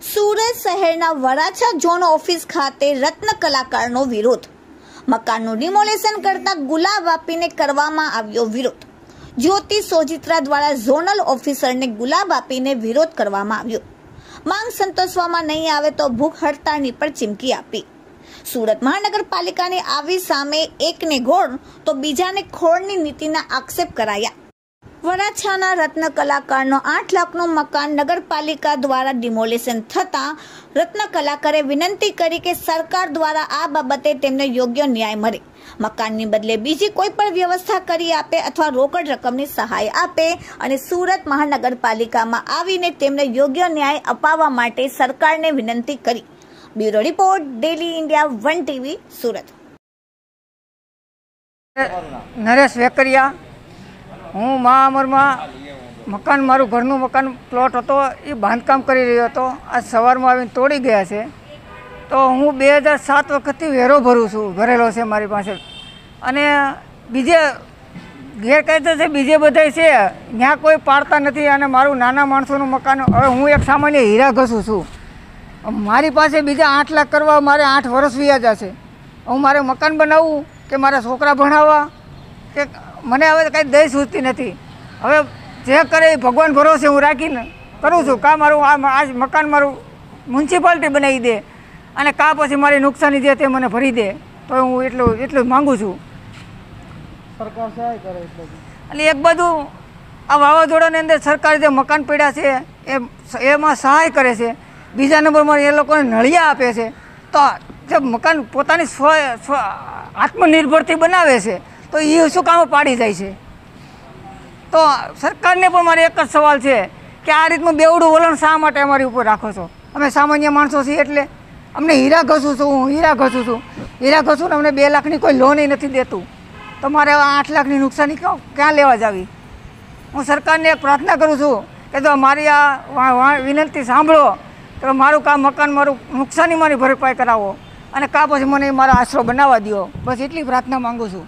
સુરત શહેરના Varachha zone office ખાતે રત્ન કલાકારનો વિરોધ. મકાનનું ડિમોલેશન કરતા ગુલાબ આપીને કરવામાં આવ્યો વિરોધ. જ્યોતિ સોજિત્રા દ્વારા ઝોનલ ઓફિસરને ગુલાબ આપીને વિરોધ કરવામાં આવ્યો. માંગ સંતોષવામાં નહીં આવે તો ભૂખ હડતાળની પણ ચીમકી આપી. સુરત મહાનગરપાલિકાની આવી સામે એકને ગોળ તો બીજાને ખોળની નીતિના આક્ષેપ કરાયા. વરાછાના રત્ન કલાકારનો આઠ લાખનું મકાન નગરપાલિકા દ્વારા ડિમોલેશન થતાં રત્ન કલાકારે વિનંતી કરી કે સરકાર દ્વારા આ બાબતે તેમને યોગ્ય ન્યાય મળે. મકાનની બદલે બીજી કોઈ પણ વ્યવસ્થા કરી આપે અથવા રોકડ રકમની સહાય આપે અને સુરત મહાનગરપાલિકામાં આવીને તેમને યોગ્ય ન્યાય અપાવવા માટે સરકારને વિનંતી કરી. Bureau report, daily India, one TV, Surat. Naresh Vekariya, હું મહામરમાં મકાન, મારું ઘરનું મકાન પ્લોટ હતો, એ બાંધકામ કરી રહ્યો હતો. આજ સવારમાં આવીને તોડી ગયા છે. તો હું બે હજાર સાત વખતથી વેરો ભરું છું, ભરેલો છે મારી પાસે. અને બીજે ગેરકાયદેસર બીજે બધાય છે. ત્યાં કોઈ પાડતા નથી અને મારું નાના માણસોનું મકાન, હવે હું એક સામાન્ય હીરા ઘસું છું. મારી પાસે બીજા આઠ લાખ કરવા મારે આઠ વર્ષ વ્યાજા છે હું મારે મકાન બનાવવું કે મારા છોકરા ભણાવવા? કે મને હવે કાંઈ દઈ સૂચતી નથી. હવે જે કરે એ ભગવાન ભરોસે હું રાખીને કરું છું. કાં મારું આ આજ મકાન મારું મ્યુનિસિપાલિટી બનાવી દે અને કાં પછી મારી નુકસાની જે તે મને ભરી દે તો હું એટલું એટલું જ માગું છું. સરકાર સહાય કરે એટલે. અને એક બધું આ વાવાઝોડાની અંદર સરકાર જે મકાન પીડા છે એ એમાં સહાય કરે છે. બીજા નંબરમાં એ લોકોને નળિયા આપે છે. તો જે મકાન પોતાની સ્વ આત્મનિર્ભરથી બનાવે છે, તો એ શું કામ પાડી જાય છે? તો સરકારને પણ મારે એક જ સવાલ છે કે આ રીતનું બેવડું વલણ શા માટે અમારી ઉપર રાખો છો? અમે સામાન્ય માણસો છીએ એટલે અમને હીરા ઘસું છું, હું હીરા ઘસું છું. હીરા ઘસું અમને બે લાખની કોઈ લોન નથી દેતું. તો મારે હવે આઠ લાખની નુકસાની ક્યાં લેવા જાવી? હું સરકારને એક પ્રાર્થના કરું છું કે જો મારી આ વિનંતી સાંભળો. તો મારું કામ, મકાન મારું નુકસાની મારી ભરપાઈ કરાવો અને કાં પછી મને મારા આશરો બનાવવા દો બસ એટલી પ્રાર્થના માંગુ છું.